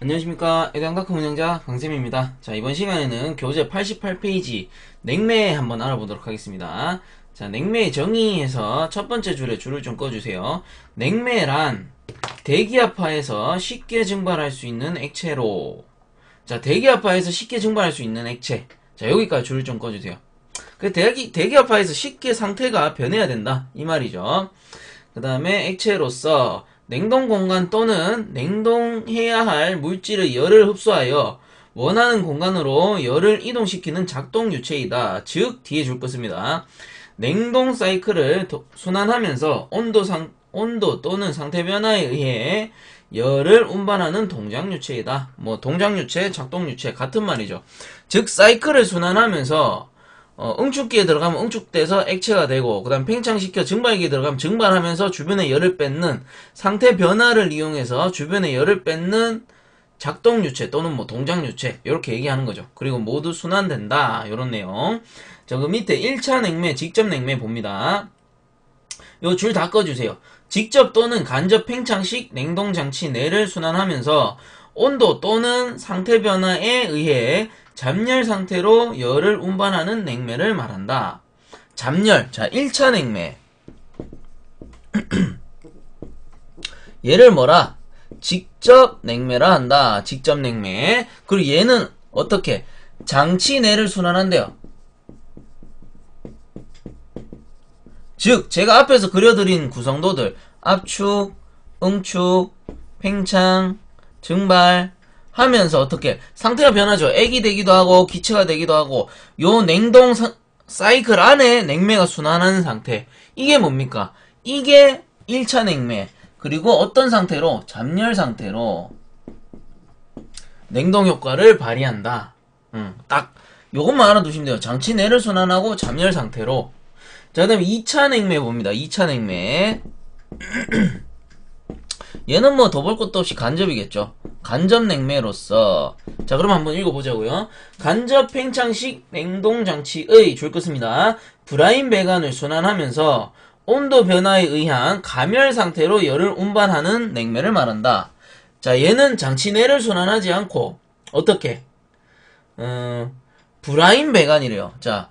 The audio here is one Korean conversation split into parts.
안녕하십니까. 애당다크 운영자 강쌤입니다. 자 이번 시간에는 교재 88페이지 냉매 한번 알아보도록 하겠습니다. 자 냉매 정의에서 첫 번째 줄에 줄을 좀 꺼주세요. 냉매란 대기압하에서 쉽게 증발할 수 있는 액체로. 자 대기압하에서 쉽게 증발할 수 있는 액체. 자 여기까지 줄을 좀 꺼주세요. 그 대기, 대기압하에서 쉽게 상태가 변해야 된다. 이 말이죠. 그 다음에 액체로서 냉동 공간 또는 냉동해야 할 물질의 열을 흡수하여 원하는 공간으로 열을 이동시키는 작동 유체이다. 즉 뒤에 줄 것입니다. 냉동 사이클을 순환하면서 온도 상 온도 또는 상태 변화에 의해 열을 운반하는 동작 유체이다. 뭐 동작 유체, 작동 유체 같은 말이죠. 즉 사이클을 순환하면서 어, 응축기에 들어가면 응축돼서 액체가 되고 그 다음 팽창시켜 증발기에 들어가면 증발하면서 주변에 열을 뺏는 상태 변화를 이용해서 주변에 열을 뺏는 작동 유체 또는 뭐 동작 유체 이렇게 얘기하는 거죠. 그리고 모두 순환된다 이런 내용. 자, 그 밑에 1차 냉매, 직접 냉매 봅니다. 요 줄 다 꺼주세요. 직접 또는 간접 팽창식 냉동장치 내를 순환하면서 온도 또는 상태 변화에 의해 잠열 상태로 열을 운반하는 냉매를 말한다. 잠열. 자, 1차 냉매. 얘를 뭐라? 직접 냉매라 한다. 직접 냉매. 그리고 얘는 어떻게? 장치 내를 순환한대요. 즉, 제가 앞에서 그려드린 구성도들, 압축, 응축, 팽창, 증발, 하면서 어떻게 상태가 변하죠. 액이 되기도 하고 기체가 되기도 하고 요 냉동 사, 사이클 안에 냉매가 순환하는 상태. 이게 뭡니까? 이게 1차 냉매. 그리고 어떤 상태로 잠열 상태로 냉동 효과를 발휘한다. 음, 딱 요것만 알아두시면 돼요. 장치 내를 순환하고 잠열 상태로. 자, 그다음에 2차 냉매 봅니다. 2차 냉매. 얘는 뭐 더 볼 것도 없이 간접이겠죠. 간접 냉매로서 자 그럼 한번 읽어보자고요. 간접 팽창식 냉동장치의 줄 것입니다. 브라인 배관을 순환하면서 온도 변화에 의한 가멸 상태로 열을 운반하는 냉매를 말한다. 자 얘는 장치 내를 순환하지 않고 어떻게 음, 브라인 배관이래요. 자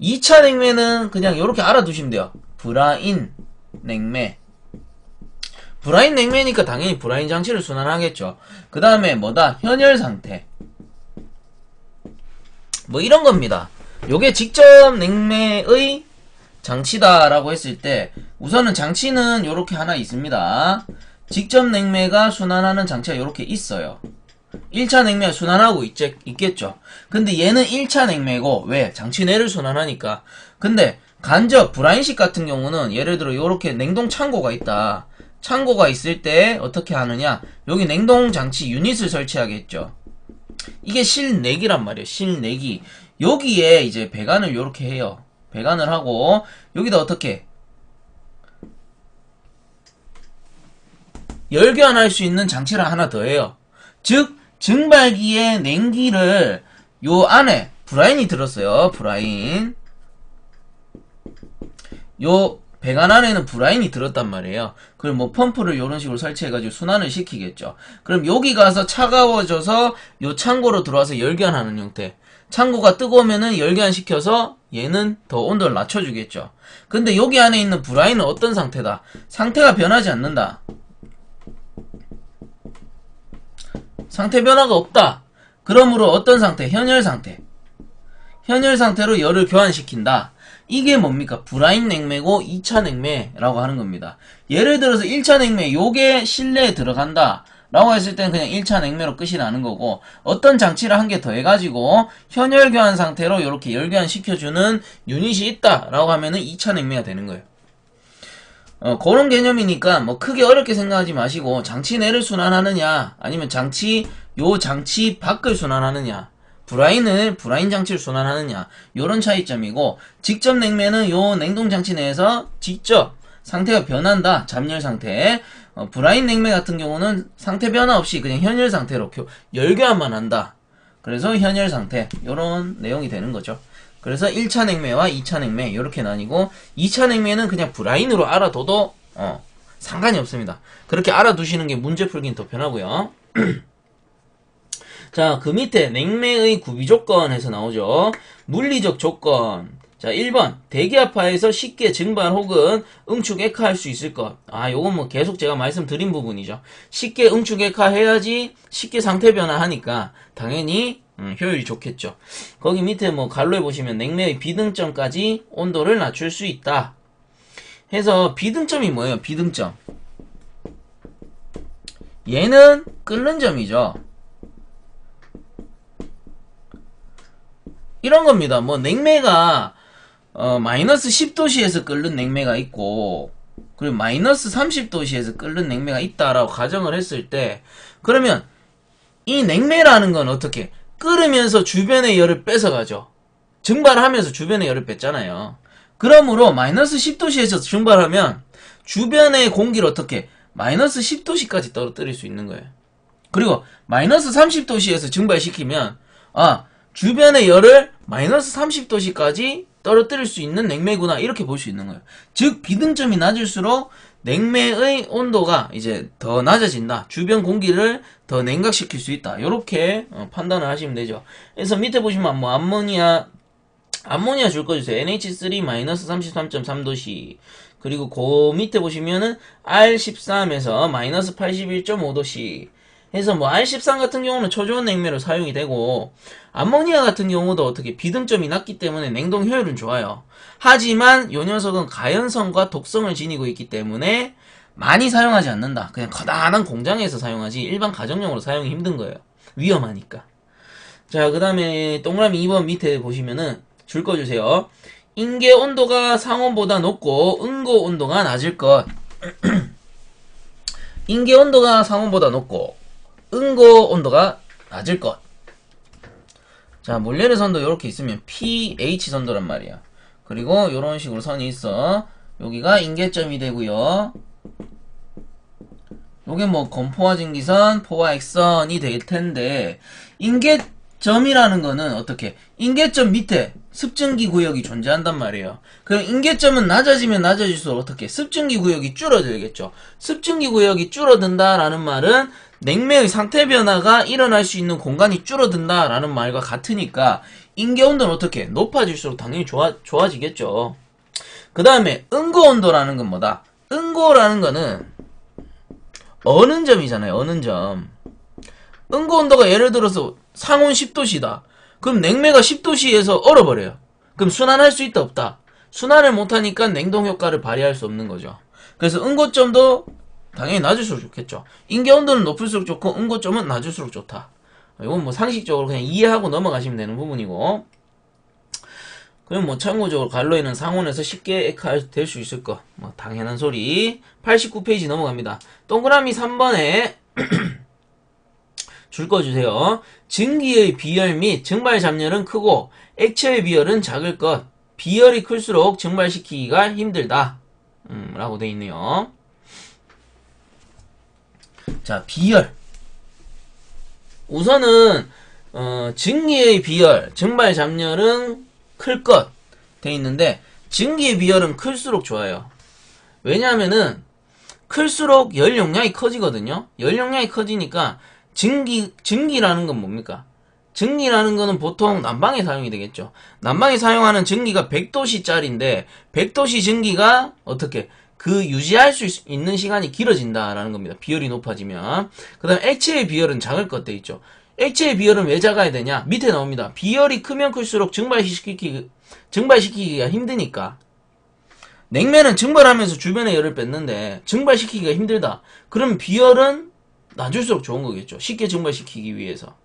2차 냉매는 그냥 이렇게 알아두시면 돼요. 브라인 냉매 브라인 냉매니까 당연히 브라인 장치를 순환하겠죠. 그 다음에 뭐다? 현열 상태. 뭐 이런 겁니다. 요게 직접 냉매의 장치다라고 했을 때 우선은 장치는 요렇게 하나 있습니다. 직접 냉매가 순환하는 장치가 요렇게 있어요. 1차 냉매가 순환하고 있, 있겠죠. 근데 얘는 1차 냉매고 왜? 장치 내를 순환하니까. 근데 간접 브라인식 같은 경우는 예를 들어 요렇게 냉동 창고가 있다. 창고가 있을 때 어떻게 하느냐? 여기 냉동장치 유닛을 설치하겠죠. 이게 실내기란 말이에요. 실내기. 여기에 이제 배관을 이렇게 해요. 배관을 하고 여기다 어떻게? 열교환할 수 있는 장치를 하나 더 해요. 즉 증발기의 냉기를 요 안에 브라인이 들었어요. 브라인. 요 배관 안에는 브라인이 들었단 말이에요. 그럼 뭐 펌프를 이런 식으로 설치해가지고 순환을 시키겠죠. 그럼 여기 가서 차가워져서 요 창고로 들어와서 열견하는 형태. 창고가 뜨거우면은 열견 시켜서 얘는 더 온도를 낮춰주겠죠. 근데 여기 안에 있는 브라인은 어떤 상태다? 상태가 변하지 않는다. 상태 변화가 없다. 그러므로 어떤 상태? 현열 상태. 현열 상태로 열을 교환시킨다. 이게 뭡니까? 브라인 냉매고 2차 냉매라고 하는 겁니다. 예를 들어서 1차 냉매 요게 실내에 들어간다. 라고 했을 때는 그냥 1차 냉매로 끝이 나는 거고 어떤 장치를 한 개 더 해가지고 현열 교환 상태로 이렇게 열교환 시켜주는 유닛이 있다 라고 하면은 2차 냉매가 되는 거예요. 어, 그런 개념이니까 뭐 크게 어렵게 생각하지 마시고 장치 내를 순환하느냐 아니면 장치 요 장치 밖을 순환하느냐 브라인을 브라인 장치를 순환하느냐. 요런 차이점이고 직접 냉매는 요 냉동 장치 내에서 직접 상태가 변한다. 잠열 상태. 어, 브라인 냉매 같은 경우는 상태 변화 없이 그냥 현열 상태로 열교환만 한다. 그래서 현열 상태. 요런 내용이 되는 거죠. 그래서 1차 냉매와 2차 냉매 이렇게 나뉘고 2차 냉매는 그냥 브라인으로 알아둬도 어, 상관이 없습니다. 그렇게 알아두시는 게 문제 풀기는 더 편하고요 자, 그 밑에 냉매의 구비 조건에서 나오죠. 물리적 조건. 자, 1번. 대기압하에서 쉽게 증발 혹은 응축 액화할 수 있을 것. 아, 요건 뭐 계속 제가 말씀드린 부분이죠. 쉽게 응축 액화해야지 쉽게 상태 변화하니까 당연히 음, 효율이 좋겠죠. 거기 밑에 뭐 갈로에 보시면 냉매의 비등점까지 온도를 낮출 수 있다. 해서 비등점이 뭐예요? 비등점. 얘는 끓는 점이죠. 이런 겁니다. 뭐 냉매가 어, 마이너스 10도씨에서 끓는 냉매가 있고 그리고 마이너스 30도씨에서 끓는 냉매가 있다라고 가정을 했을 때 그러면 이 냉매라는 건 어떻게 끓으면서 주변의 열을 뺏어가죠. 증발하면서 주변의 열을 뺐잖아요. 그러므로 마이너스 10도씨에서 증발하면 주변의 공기를 어떻게 마이너스 10도씨까지 떨어뜨릴 수 있는 거예요. 그리고 마이너스 30도씨에서 증발시키면 아 주변의 열을 마이너스 30도씨까지 떨어뜨릴 수 있는 냉매구나 이렇게 볼 수 있는 거예요. 즉 비등점이 낮을수록 냉매의 온도가 이제 더 낮아진다. 주변 공기를 더 냉각시킬 수 있다. 이렇게 어, 판단을 하시면 되죠. 그래서 밑에 보시면 뭐 암모니아 암모니아 줄 거 주세요. NH3-33.3도씨. 그리고 그 밑에 보시면은 R13에서 마이너스 81.5도씨. 해서 뭐 R13 같은 경우는 초저온 냉매로 사용이 되고 암모니아 같은 경우도 어떻게 비등점이 낮기 때문에 냉동 효율은 좋아요. 하지만 요 녀석은 가연성과 독성을 지니고 있기 때문에 많이 사용하지 않는다. 그냥 커다란 공장에서 사용하지 일반 가정용으로 사용이 힘든 거예요. 위험하니까. 자, 그 다음에 동그라미 2번 밑에 보시면은 줄거 주세요. 인계 온도가 상온보다 높고 응고 온도가 낮을 것. 인계 온도가 상온보다 높고 응고 온도가 낮을 것. 자, 몰레르 선도 이렇게 있으면 pH 선도란 말이야. 그리고 이런 식으로 선이 있어. 여기가 인계점이 되고요. 요게 뭐 건포화 증기선, 포화 액선이 될 텐데 인계점이라는 거는 어떻게? 인계점 밑에 습증기 구역이 존재한단 말이에요. 그럼 인계점은 낮아지면 낮아질수록 어떻게? 습증기 구역이 줄어들겠죠. 습증기 구역이 줄어든다라는 말은 냉매의 상태 변화가 일어날 수 있는 공간이 줄어든다라는 말과 같으니까 인계 온도는 어떻게? 높아질수록 당연히 좋아, 좋아지겠죠. 그 다음에 응고 온도라는 건 뭐다? 응고라는 거는 어는 점이잖아요. 어는 점. 응고 온도가 예를 들어서 상온 10도씨다. 그럼 냉매가 10도씨에서 얼어버려요. 그럼 순환할 수 있다 없다? 순환을 못하니까 냉동 효과를 발휘할 수 없는 거죠. 그래서 응고점도 당연히 낮을수록 좋겠죠. 인계 온도는 높을수록 좋고 응고점은 낮을수록 좋다. 이건 뭐 상식적으로 그냥 이해하고 넘어가시면 되는 부분이고 그럼 뭐 참고적으로 갈로에는 상온에서 쉽게 액화될 수 있을 거. 뭐 당연한 소리. 89페이지 넘어갑니다. 동그라미 3번에 줄거 주세요. 증기의 비열 및 증발 잡열은 크고 액체의 비열은 작을 것. 비열이 클수록 증발시키기가 힘들다. 음, 라고 돼 있네요. 자, 비열. 우선은 어, 증기의 비열, 증발 잡열은 클 것 돼 있는데 증기의 비열은 클수록 좋아요. 왜냐하면은 클수록 열 용량이 커지거든요. 열 용량이 커지니까 증기 증기라는 건 뭡니까? 증기라는 거는 보통 난방에 사용이 되겠죠. 난방에 사용하는 증기가 100도씨짜리인데 100도씨 증기가 어떻게 그 유지할 수 있, 는 시간이 길어진다라는 겁니다. 비열이 높아지면. 그 다음 액체의 비열은 작을 것 돼 있죠. 액체의 비열은 왜 작아야 되냐? 밑에 나옵니다. 비열이 크면 클수록 증발시키기, 증발시키기가 힘드니까. 냉매는 증발하면서 주변의 열을 뺐는데 증발시키기가 힘들다. 그럼 비열은 낮을수록 좋은 거겠죠. 쉽게 증발시키기 위해서.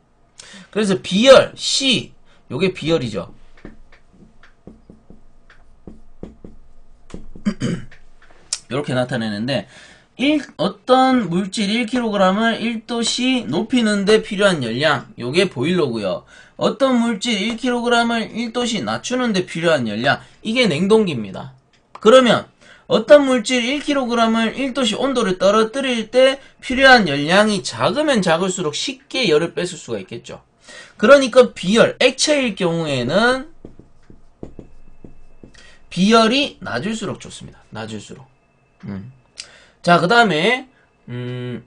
그래서 비열, C, 요게 비열이죠. 이렇게 나타내는데 1, 어떤 물질 1kg을 1도씨 높이는데 필요한 열량 요게 보일러고요. 어떤 물질 1kg을 1도씨 낮추는데 필요한 열량 이게 냉동기입니다. 그러면 어떤 물질 1kg을 1도씨 온도를 떨어뜨릴 때 필요한 열량이 작으면 작을수록 쉽게 열을 뺏을 수가 있겠죠. 그러니까 비열 액체일 경우에는 비열이 낮을수록 좋습니다. 낮을수록 음. 자, 그 다음에, 음,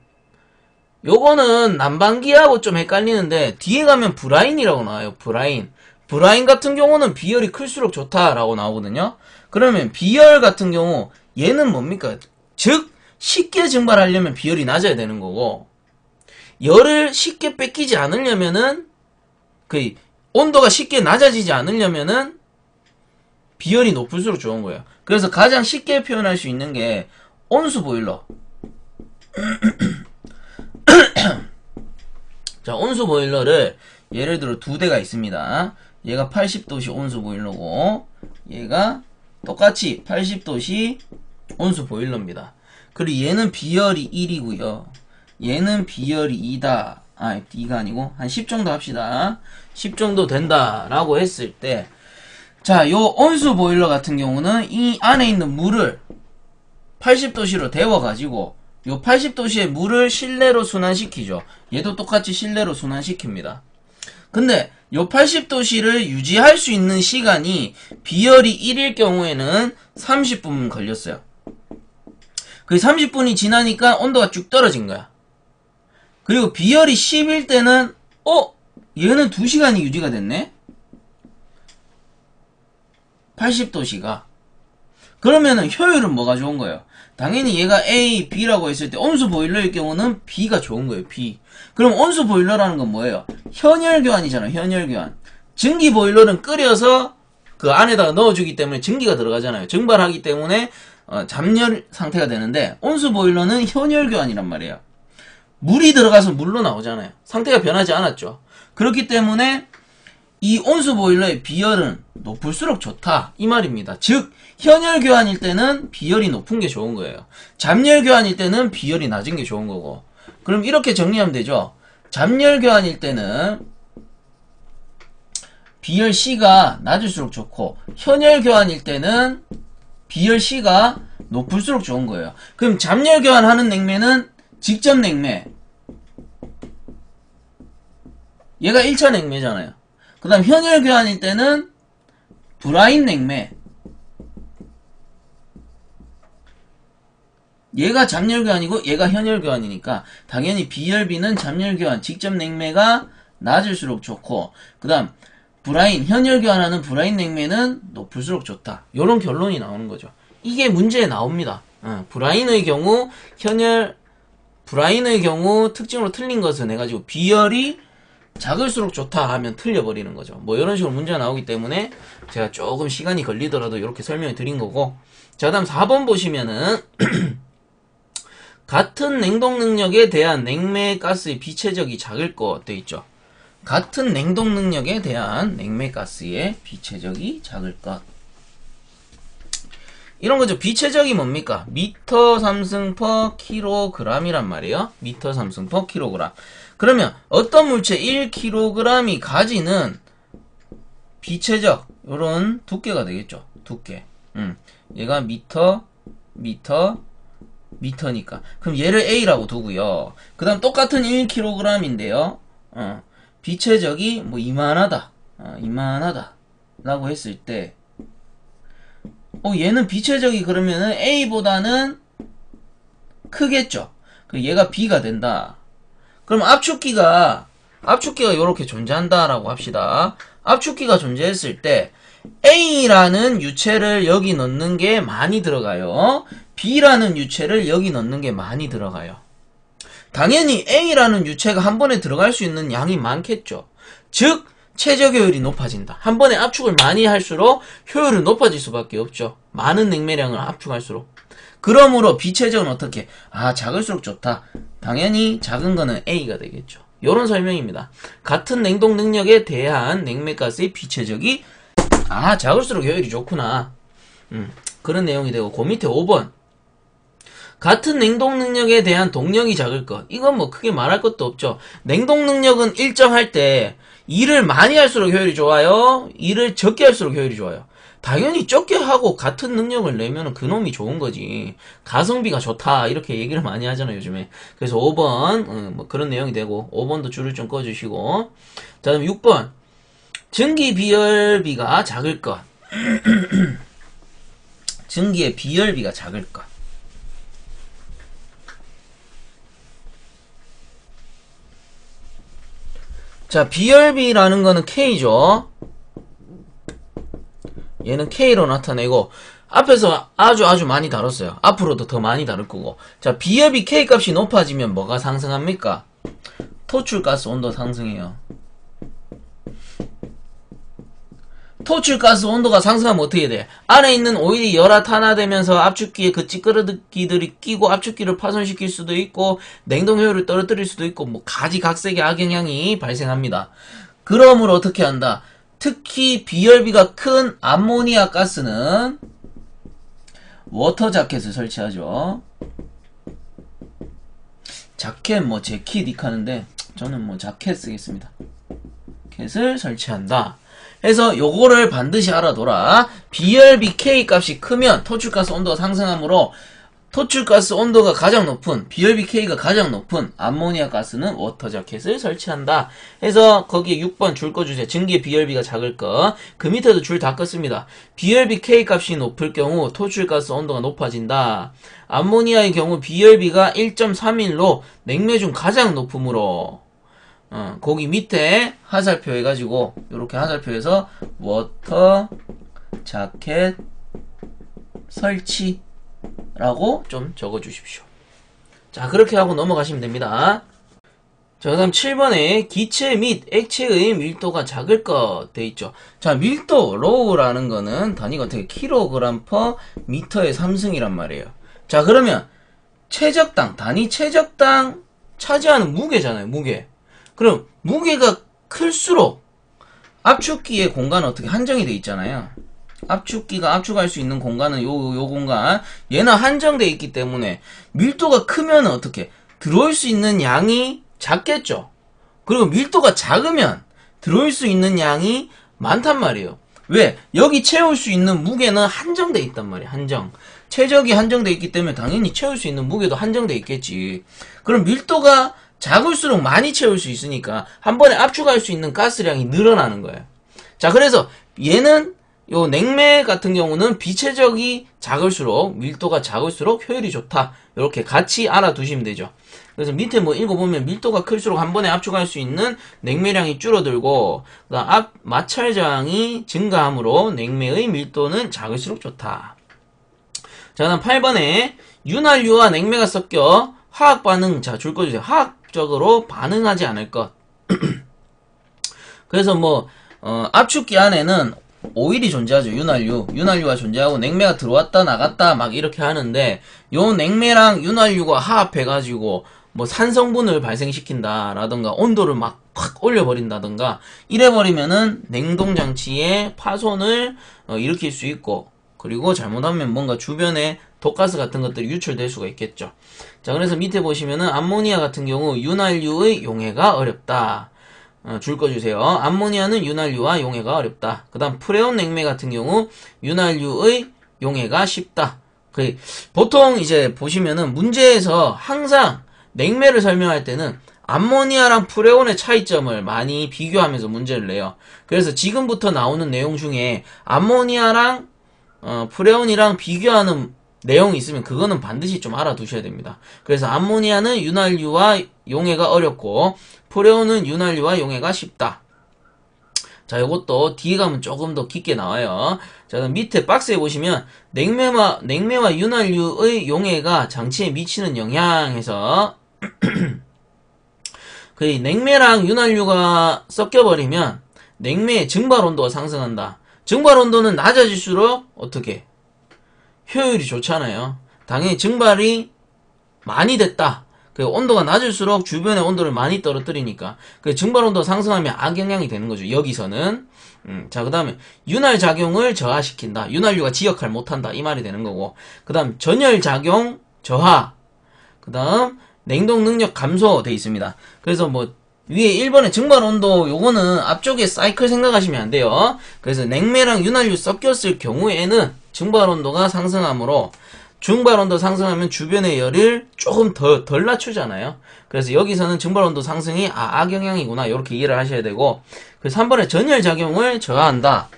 요거는 난방기하고 좀 헷갈리는데 뒤에 가면 브라인이라고 나와요. 브라인. 브라인 같은 경우는 비열이 클수록 좋다라고 나오거든요. 그러면 비열 같은 경우 얘는 뭡니까? 즉 쉽게 증발하려면 비열이 낮아야 되는 거고 열을 쉽게 뺏기지 않으려면은 그 온도가 쉽게 낮아지지 않으려면은 비열이 높을수록 좋은 거예요. 그래서 가장 쉽게 표현할 수 있는 게 온수 보일러. 자, 온수 보일러를 예를 들어 두 대가 있습니다. 얘가 80도씨 온수 보일러고 얘가 똑같이 80도씨 온수 보일러입니다. 그리고 얘는 비열이 1이고요. 얘는 비열이 2다. 아, 2가 아니고 한 10 정도 합시다. 10 정도 된다라고 했을 때 자, 요 온수 보일러 같은 경우는 이 안에 있는 물을 80도씨로 데워가지고 요 80도씨의 물을 실내로 순환시키죠. 얘도 똑같이 실내로 순환시킵니다. 근데 요 80도씨를 유지할 수 있는 시간이 비열이 1일 경우에는 30분 걸렸어요. 그 30분이 지나니까 온도가 쭉 떨어진 거야. 그리고 비열이 10일 때는 어? 얘는 2시간이 유지가 됐네? 80도씨가. 그러면은 효율은 뭐가 좋은 거예요? 당연히 얘가 A, B라고 했을 때 온수 보일러일 경우는 B가 좋은 거예요. B. 그럼 온수 보일러라는 건 뭐예요? 현열 교환이잖아. 현열 교환. 증기 보일러는 끓여서 그 안에다가 넣어주기 때문에 증기가 들어가잖아요. 증발하기 때문에 어, 잠열 상태가 되는데 온수 보일러는 현열 교환이란 말이에요. 물이 들어가서 물로 나오잖아요. 상태가 변하지 않았죠. 그렇기 때문에 이 온수 보일러의 비열은 높을수록 좋다 이 말입니다. 즉 현열 교환일 때는 비열이 높은 게 좋은 거예요. 잠열 교환일 때는 비열이 낮은 게 좋은 거고. 그럼 이렇게 정리하면 되죠. 잠열 교환일 때는 비열 C가 낮을수록 좋고 현열 교환일 때는 비열 C가 높을수록 좋은 거예요. 그럼 잠열 교환하는 냉매는 직접 냉매. 얘가 1차 냉매잖아요. 그 다음 현열 교환일 때는 브라인 냉매. 얘가 잠열 교환이고 얘가 현열 교환이니까 당연히 비열비는 잠열 교환 직접 냉매가 낮을수록 좋고 그 다음 브라인 현열 교환하는 브라인 냉매는 높을수록 좋다. 이런 결론이 나오는 거죠. 이게 문제에 나옵니다. 어, 브라인의 경우 현열 브라인의 경우 특징으로 틀린 것은 해가지고 비열이 작을수록 좋다 하면 틀려버리는 거죠. 뭐 이런 식으로 문제가 나오기 때문에 제가 조금 시간이 걸리더라도 이렇게 설명을 드린 거고 자 다음 4번 보시면은 같은 냉동 능력에 대한 냉매 가스의 비체적이 작을 거돼 있죠. 같은 냉동 능력에 대한 냉매 가스의 비체적이 작을 것. 이런 거죠. 비체적이 뭡니까? 미터 삼승 per 킬로그램이란 말이에요. 미터 삼승 per 킬로그램. 그러면 어떤 물체 1kg이 가지는 비체적 요런 두께가 되겠죠. 두께. 음. 얘가 미터 미터 미터니까. 그럼 얘를 A라고 두고요. 그 다음 똑같은 1kg인데요. 어, 비체적이 뭐 이만하다. 어, 이만하다. 라고 했을 때, 어, 얘는 비체적이 그러면은 A보다는 크겠죠. 그 얘가 B가 된다. 그럼 압축기가, 압축기가 이렇게 존재한다라고 합시다. 압축기가 존재했을 때, A라는 유체를 여기 넣는 게 많이 들어가요. B라는 유체를 여기 넣는 게 많이 들어가요. 당연히 A라는 유체가 한 번에 들어갈 수 있는 양이 많겠죠. 즉, 최적 효율이 높아진다. 한 번에 압축을 많이 할수록 효율은 높아질 수밖에 없죠. 많은 냉매량을 압축할수록. 그러므로 비체적은 어떻게? 아, 작을수록 좋다. 당연히 작은 거는 A가 되겠죠. 이런 설명입니다. 같은 냉동 능력에 대한 냉매가스의 비체적이 아, 작을수록 효율이 좋구나. 음, 그런 내용이 되고, 그 밑에 5번. 같은 냉동 능력에 대한 동력이 작을 것. 이건 뭐 크게 말할 것도 없죠. 냉동 능력은 일정할 때 일을 많이 할수록 효율이 좋아요. 일을 적게 할수록 효율이 좋아요. 당연히 적게 하고 같은 능력을 내면 그놈이 좋은 거지. 가성비가 좋다. 이렇게 얘기를 많이 하잖아요, 요즘에. 그래서 5번, 음, 뭐 그런 내용이 되고, 5번도 줄을 좀 꺼주시고. 자, 그럼 6번. 증기 비열비가 작을 것. 증기의 비열비가 작을 것. 자, 비열비라는 거는 K죠. 얘는 K로 나타내고 앞에서 아주 아주 많이 다뤘어요. 앞으로도 더 많이 다룰 거고. 자, 비열비 K 값이 높아지면 뭐가 상승합니까? 토출가스 온도 상승해요. 토출가스 온도가 상승하면 어떻게 돼? 안에 있는 오일이 열화탄화되면서 압축기에 그 찌끄러기들이 끼고 압축기를 파손시킬 수도 있고 냉동 효율을 떨어뜨릴 수도 있고 뭐 가지각색의 악영향이 발생합니다. 그러므로 어떻게 한다? 특히 비열비가 큰 암모니아 가스는 water jacket을 설치하죠. 자켓 뭐 재킷 이카는데 저는 뭐 자켓 쓰겠습니다. 자켓을 설치한다. 해서 요거를 반드시 알아둬라. 비열비 K 값이 크면 토출가스 온도가 상승하므로 토출가스 온도가 가장 높은 비열비 K가 가장 높은 암모니아 가스는 water jacket을 설치한다. 해서 거기에 6번 줄 꺼주세요. 증기의 비열비가 작을 거. 그 밑에도 줄 다 껐습니다. 비열비 K 값이 높을 경우 토출가스 온도가 높아진다. 암모니아의 경우 비열비가 1.31로 냉매 중 가장 높으므로 어, 거기 밑에 화살표 해가지고 이렇게 화살표에서 water jacket 설치 라고 좀 적어 주십시오. 자 그렇게 하고 넘어가시면 됩니다. 자, 그 다음 7번에 기체 및 액체의 밀도가 작을 것 돼 있죠. 자, 밀도, 로우라는 거는 단위가 어떻게 킬로그램 per 미터의 삼승이란 말이에요. 자, 그러면 최적당, 단위 최적당 차지하는 무게잖아요, 무게. 그럼 무게가 클수록 압축기의 공간은 어떻게 한정이 돼 있잖아요. 압축기가 압축할 수 있는 공간은 요, 요 공간. 얘는 한정돼 있기 때문에 밀도가 크면 어떻게 들어올 수 있는 양이 작겠죠. 그리고 밀도가 작으면 들어올 수 있는 양이 많단 말이에요. 왜? 여기 채울 수 있는 무게는 한정돼 있단 말이에요. 한정. 최적이 한정돼 있기 때문에 당연히 채울 수 있는 무게도 한정돼 있겠지. 그럼 밀도가 작을수록 많이 채울 수 있으니까 한 번에 압축할 수 있는 가스량이 늘어나는 거예요. 자, 그래서 얘는 요 냉매 같은 경우는 비체적이 작을수록 밀도가 작을수록 효율이 좋다. 이렇게 같이 알아두시면 되죠. 그래서 밑에 뭐 읽어보면 밀도가 클수록 한 번에 압축할 수 있는 냉매량이 줄어들고 압 마찰장이 증가하므로 냉매의 밀도는 작을수록 좋다. 자, 그다음 8번에 윤활유와 냉매가 섞여 화학 반응 자 줄 거주세요. 화학적으로 반응하지 않을 것. 그래서 뭐 어, 압축기 안에는 오일이 존재하죠. 윤활유. 윤활유가 존재하고 냉매가 들어왔다 나갔다 막 이렇게 하는데 요 냉매랑 윤활유가 화합해가지고 뭐 산성분을 발생시킨다라던가 온도를 막 확 올려버린다던가 이래버리면은 냉동장치에 파손을 어, 일으킬 수 있고 그리고 잘못하면 뭔가 주변에 독가스 같은 것들이 유출될 수가 있겠죠. 자, 그래서 밑에 보시면은 암모니아 같은 경우 윤활유의 용해가 어렵다. 어, 줄 거 주세요. 암모니아는 윤활유와 용해가 어렵다. 그 다음 프레온 냉매 같은 경우 윤활유의 용해가 쉽다. 그 보통 이제 보시면은 문제에서 항상 냉매를 설명할 때는 암모니아랑 프레온의 차이점을 많이 비교하면서 문제를 내요. 그래서 지금부터 나오는 내용 중에 암모니아랑 어, 프레온이랑 비교하는 내용이 있으면 그거는 반드시 좀 알아두셔야 됩니다. 그래서 암모니아는 윤활유와 용해가 어렵고 프레온은 윤활유와 용해가 쉽다. 자, 이것도 뒤에 가면 조금 더 깊게 나와요. 자, 밑에 박스에 보시면 냉매와 냉매와 윤활유의 용해가 장치에 미치는 영향에서 그 냉매랑 윤활유가 섞여버리면 냉매의 증발 온도가 상승한다. 증발 온도는 낮아질수록 어떻게 효율이 좋잖아요. 당연히 증발이 많이 됐다. 그 온도가 낮을수록 주변의 온도를 많이 떨어뜨리니까 그 증발 온도가 상승하면 악영향이 되는 거죠. 여기서는 음, 자 그 다음에 윤활 작용을 저하시킨다. 윤활유가 지역할 못한다 이 말이 되는 거고 그 다음 전열 작용 저하. 그 다음 냉동 능력 감소 돼 있습니다. 그래서 뭐 위에 1번의 증발 온도 요거는 앞쪽에 사이클 생각하시면 안 돼요. 그래서 냉매랑 윤활유 섞였을 경우에는 증발 온도가 상승하므로 중발 온도 상승하면 주변의 열을 조금 더, 덜 낮추잖아요. 그래서 여기서는 증발 온도 상승이 아, 악영향이구나. 이렇게 이해를 하셔야 되고 그 3번의 전열 작용을 저하한다.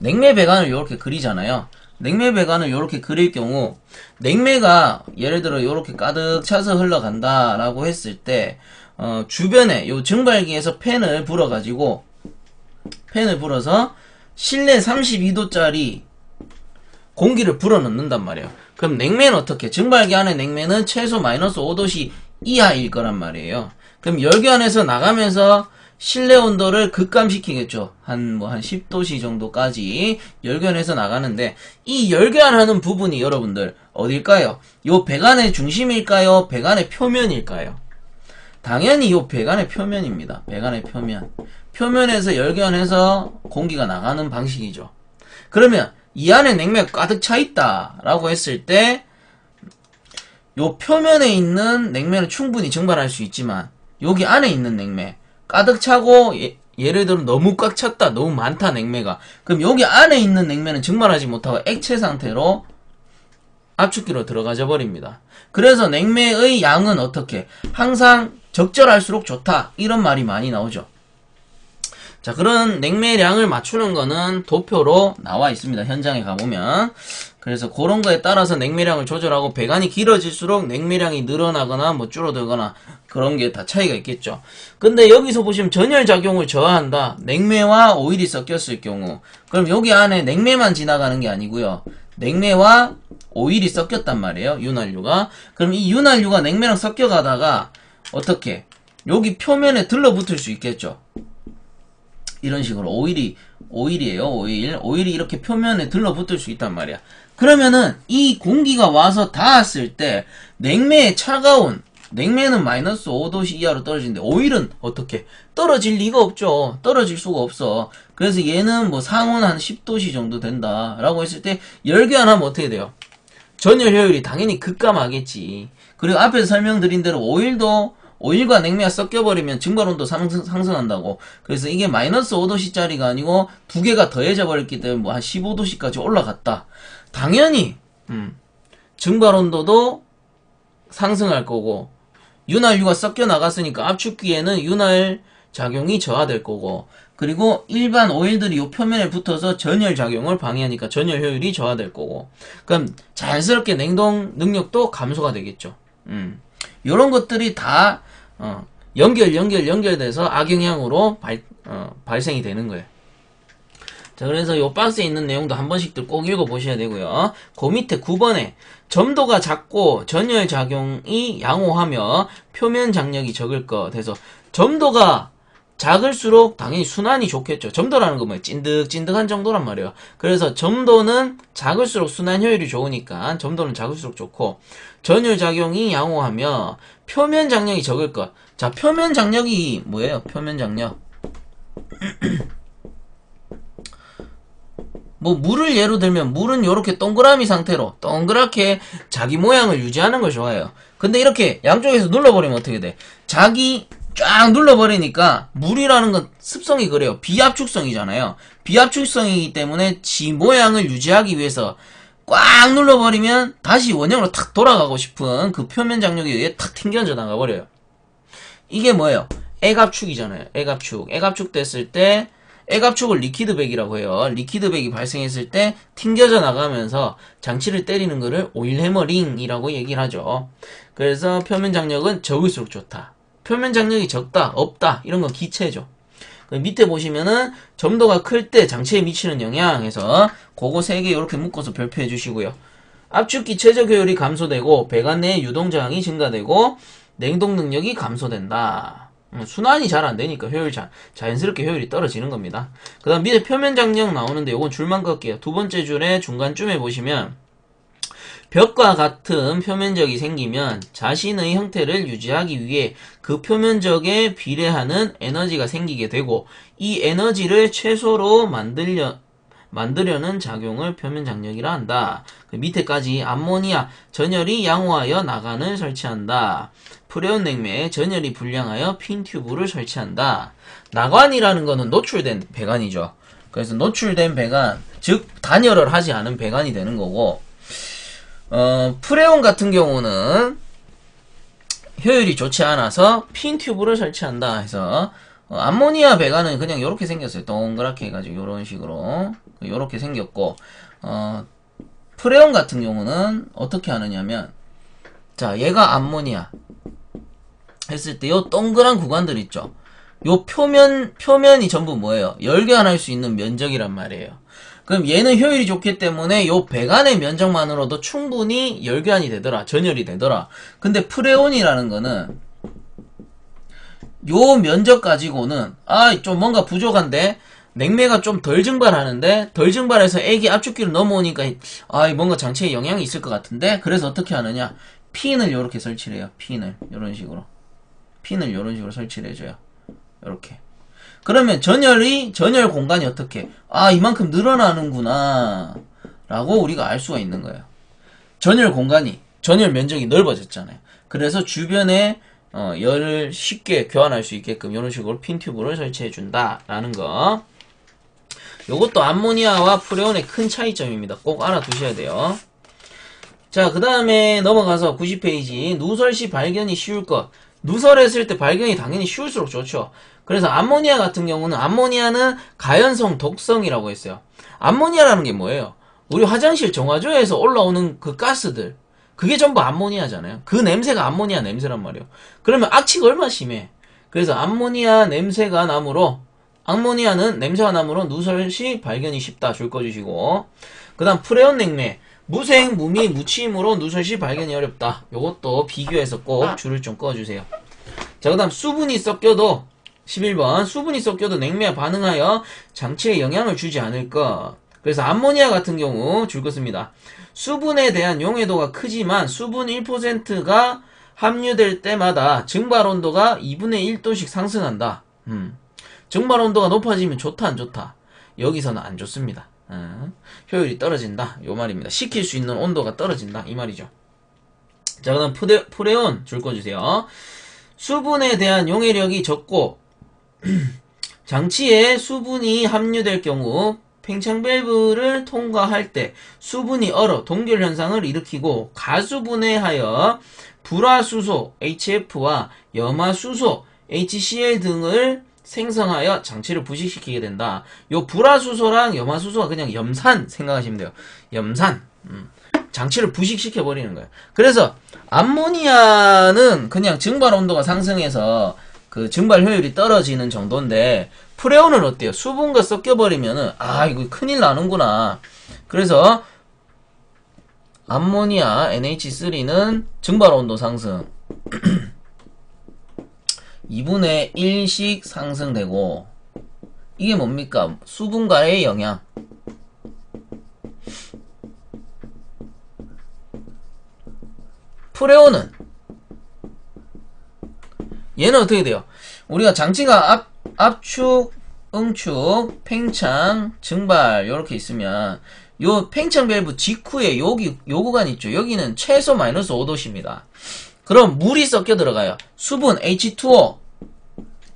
냉매 배관을 이렇게 그리잖아요. 냉매 배관을 이렇게 그릴 경우 냉매가 예를 들어 이렇게 가득 차서 흘러간다라고 했을 때 어, 주변에 요 증발기에서 팬을 불어 가지고 팬을 불어서 실내 32도짜리 공기를 불어넣는단 말이에요. 그럼 냉매는 어떻게? 증발기 안에 냉매는 최소 마이너스 5도씨 이하일 거란 말이에요. 그럼 열기 안에서 나가면서 실내 온도를 급감시키겠죠. 한, 뭐, 한 10도씨 정도까지 열견해서 나가는데, 이 열견하는 부분이 여러분들, 어딜까요? 요 배관의 중심일까요? 배관의 표면일까요? 당연히 요 배관의 표면입니다. 배관의 표면. 표면에서 열견해서 공기가 나가는 방식이죠. 그러면, 이 안에 냉매가 가득 차 있다 라고 했을 때, 요 표면에 있는 냉매는 충분히 증발할 수 있지만, 여기 안에 있는 냉매, 가득 차고 예, 를 들어 너무 꽉 찼다 너무 많다 냉매가 그럼 여기 안에 있는 냉매는 증발하지 못하고 액체 상태로 압축기로 들어가져 버립니다. 그래서 냉매의 양은 어떻게? 항상 적절할수록 좋다. 이런 말이 많이 나오죠 자 그런 냉매량을 맞추는 거는 도표로 나와 있습니다 현장에 가보면 그래서 그런 거에 따라서 냉매량을 조절하고 배관이 길어질수록 냉매량이 늘어나거나 뭐 줄어들거나 그런 게 다 차이가 있겠죠. 근데 여기서 보시면 전열 작용을 저하한다. 냉매와 오일이 섞였을 경우 그럼 여기 안에 냉매만 지나가는 게 아니고요. 냉매와 오일이 섞였단 말이에요. 윤활유가. 그럼 이 윤활유가 냉매랑 섞여가다가 어떻게 여기 표면에 들러붙을 수 있겠죠. 이런 식으로 오일이 오일이에요. 오일. 오일이 이렇게 표면에 들러붙을 수 있단 말이야. 그러면은 이 공기가 와서 닿았을 때 냉매의 차가운 냉매는 마이너스 5도씨 이하로 떨어지는데 오일은 어떻게 떨어질 리가 없죠. 떨어질 수가 없어. 그래서 얘는 뭐 상온 한 10도씨 정도 된다 라고 했을 때 열교환하면 어떻게 돼요? 전열 효율이 당연히 급감하겠지. 그리고 앞에서 설명드린 대로 오일도 오일과 냉매가 섞여버리면 증발온도 상승, 상승한다고. 그래서 이게 마이너스 5도씨짜리가 아니고 두 개가 더해져 버렸기 때문에 뭐 한 15도씨까지 올라갔다. 당연히 음, 증발온도도 상승할 거고 윤활유가 섞여 나갔으니까 압축기에는 윤활 작용이 저하될 거고 그리고 일반 오일들이 이 표면에 붙어서 전열 작용을 방해하니까 전열 효율이 저하될 거고 그럼 자연스럽게 냉동 능력도 감소가 되겠죠. 음. 이런 것들이 다 어, 연결 연결 연결돼서 악영향으로 발, 어, 발생이 되는 거예요. 자, 그래서 요 박스에 있는 내용도 한 번씩들 꼭 읽어보셔야 되고요. 그 밑에 9번에 점도가 작고 전열 작용이 양호하며 표면 장력이 적을 것. 그래서 점도가 작을수록 당연히 순환이 좋겠죠. 점도라는 건 뭐예요? 찐득찐득한 정도란 말이에요. 그래서 점도는 작을수록 순환 효율이 좋으니까 점도는 작을수록 좋고 전열 작용이 양호하며 표면 장력이 적을 것. 자, 표면 장력이 뭐예요? 표면 장력. 뭐 물을 예로 들면 물은 이렇게 동그라미 상태로 동그랗게 자기 모양을 유지하는 걸 좋아해요. 근데 이렇게 양쪽에서 눌러버리면 어떻게 돼? 자기 쫙 눌러버리니까 물이라는 건 습성이 그래요. 비압축성이잖아요. 비압축성이기 때문에 지 모양을 유지하기 위해서 꽉 눌러버리면 다시 원형으로 탁 돌아가고 싶은 그 표면 장력에 의해 탁 튕겨져 나가버려요. 이게 뭐예요? 액압축이잖아요. 액압축. 액압축 됐을 때 액압축을 liquid back이라고 해요. liquid back이 발생했을 때 튕겨져 나가면서 장치를 때리는 것을 oil hammering이라고 얘기를 하죠. 그래서 표면 장력은 적을수록 좋다. 표면 장력이 적다, 없다 이런 건 기체죠. 그 밑에 보시면은 점도가 클 때 장치에 미치는 영향에서 그거 세 개 이렇게 묶어서 별표해 주시고요. 압축기 최적 효율이 감소되고 배관 내의 유동 저항이 증가되고 냉동 능력이 감소된다. 음, 순환이 잘 안 되니까 효율 자, 자연스럽게 효율이 떨어지는 겁니다. 그 다음 밑에 표면 장력 나오는데 요건 줄만 걷게요. 두 번째 줄에 중간쯤에 보시면 벽과 같은 표면적이 생기면 자신의 형태를 유지하기 위해 그 표면적에 비례하는 에너지가 생기게 되고 이 에너지를 최소로 만들려 만들려는 작용을 표면 장력이라 한다. 그 밑에까지 암모니아 전열이 양호하여 나간을 설치한다. 프레온 냉매에 전열이 불량하여 핀 튜브를 설치한다. 나관이라는 것은 노출된 배관이죠. 그래서 노출된 배관, 즉 단열을 하지 않은 배관이 되는 거고 어, 프레온 같은 경우는 효율이 좋지 않아서 핀 튜브를 설치한다 해서 어, 암모니아 배관은 그냥 이렇게 생겼어요. 동그랗게 해가지고 이런 식으로 이렇게 생겼고 어, 프레온 같은 경우는 어떻게 하느냐면 자 얘가 암모니아 했을 때 요 동그란 구간들 있죠. 요 표면 표면이 전부 뭐예요? 열교환할 수 있는 면적이란 말이에요. 그럼 얘는 효율이 좋기 때문에 요 배관의 면적만으로도 충분히 열교환이 되더라. 전열이 되더라. 근데 프레온이라는 거는 요 면적 가지고는 아 좀 뭔가 부족한데 냉매가 좀 덜 증발하는데 덜 증발해서 애기 압축기로 넘어오니까 아 뭔가 장치에 영향이 있을 것 같은데 그래서 어떻게 하느냐 핀을 이렇게 설치를 해요 핀을 이런 식으로 핀을 이런 식으로 설치를 해줘요 이렇게 그러면 전열이 전열 공간이 어떻게? 아 이만큼 늘어나는구나. 라고 우리가 알 수가 있는 거예요. 전열 공간이 전열 면적이 넓어졌잖아요. 그래서 주변에 어, 열을 쉽게 교환할 수 있게끔 이런 식으로 핀 튜브를 설치해 준다라는 거. 요것도 암모니아와 프레온의 큰 차이점입니다. 꼭 알아두셔야 돼요. 자, 그 다음에 넘어가서 90페이지. 누설 시 발견이 쉬울 것. 누설했을 때 발견이 당연히 쉬울수록 좋죠. 그래서 암모니아 같은 경우는 암모니아는 가연성 독성이라고 했어요. 암모니아라는 게 뭐예요? 우리 화장실 정화조에서 올라오는 그 가스들. 그게 전부 암모니아잖아요. 그 냄새가 암모니아 냄새란 말이에요. 그러면 악취가 얼마나 심해. 그래서 암모니아 냄새가 나므로 암모니아는 냄새가 나므로 누설 시 발견이 쉽다. 줄 꺼주시고 그 다음 프레온 냉매 무생, 무미, 무침으로 누설 시 발견이 어렵다. 요것도 비교해서 꼭 줄을 좀 꺼주세요. 자, 그 다음 수분이 섞여도 11번 수분이 섞여도 냉매와 반응하여 장치에 영향을 주지 않을 것. 그래서 암모니아 같은 경우 줄 것입니다. 수분에 대한 용해도가 크지만 수분 1%가 함유될 때마다 증발 온도가 2분의 1도씩 상승한다. 음. 증발 온도가 높아지면 좋다 안 좋다. 여기서는 안 좋습니다. 어, 효율이 떨어진다. 요 말입니다. 식힐 수 있는 온도가 떨어진다. 이 말이죠. 자, 그 다음 프레, 프레온 줄 거 주세요. 수분에 대한 용해력이 적고 장치에 수분이 함유될 경우 팽창 밸브를 통과할 때 수분이 얼어 동결 현상을 일으키고 가수분해하여 불화수소 HF와 염화수소 HCl 등을 생성하여 장치를 부식시키게 된다. 요 불화수소랑 염화수소가 그냥 염산 생각하시면 돼요. 염산. 음. 장치를 부식시켜 버리는 거예요. 그래서 암모니아는 그냥 증발 온도가 상승해서 그 증발 효율이 떨어지는 정도인데 프레온은 어때요? 수분과 섞여 버리면은 아 이거 큰일 나는구나. 그래서 암모니아 NH3는 증발 온도 상승 2분의 1씩 상승되고 이게 뭡니까? 수분과의 영향 프레온은 얘는 어떻게 돼요? 우리가 장치가 압, 압축, 응축, 팽창, 증발 이렇게 있으면 요 팽창 밸브 직후에 여기 요 구간 있죠. 여기는 최소 마이너스 5도씨입니다. 그럼 물이 섞여 들어가요. 수분 H2O